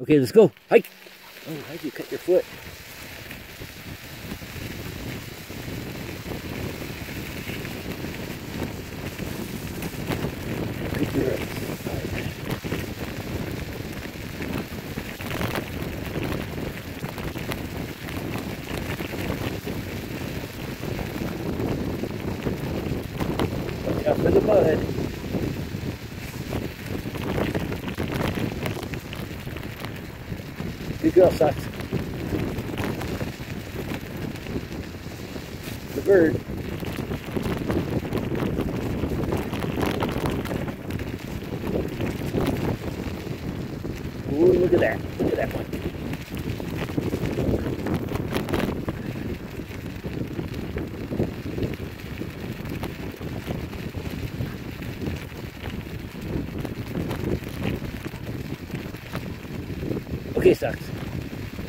Okay, let's go. Hike. Oh, how'd you cut your foot? Watch out the mud. Good girl, Socks. The bird. Ooh, look at that. Look at that one. Okay, Socks.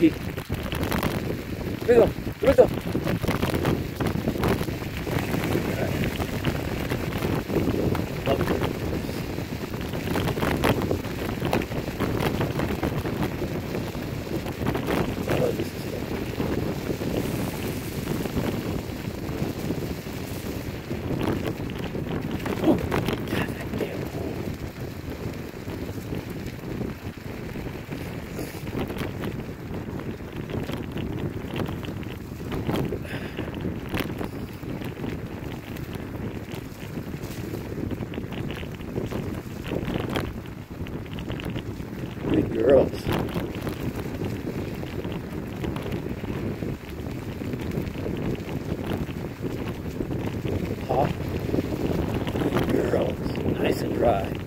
Here we go. Here we go. Oh, this is fun. Oh, God, that damn hole. Good girls. Hop. Girls. Nice and dry.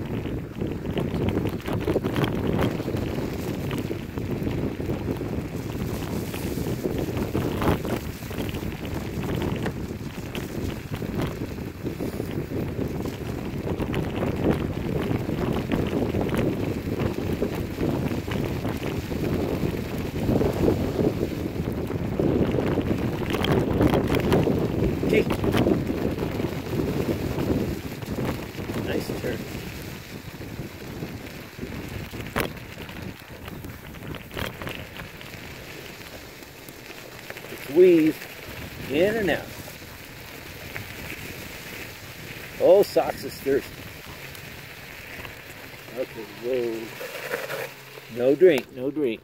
Okay. Nice turn. It's weave in and out. Oh, socks is thirsty. Okay, whoa. No drink, no drink.